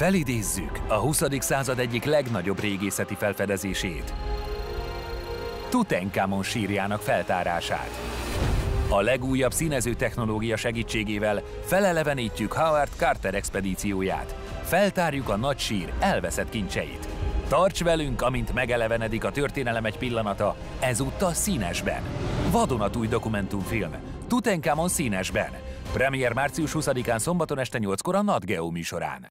Felidézzük a 20. század egyik legnagyobb régészeti felfedezését. Tutankhamon sírjának feltárását. A legújabb színező technológia segítségével felelevenítjük Howard Carter expedícióját. Feltárjuk a nagy sír elveszett kincseit. Tarts velünk, amint megelevenedik a történelem egy pillanata, ezúttal színesben. Vadonatúj dokumentumfilm. Tutankhamon színesben. Premier március 20-án szombaton este 8-kor a Nat Geo műsorán.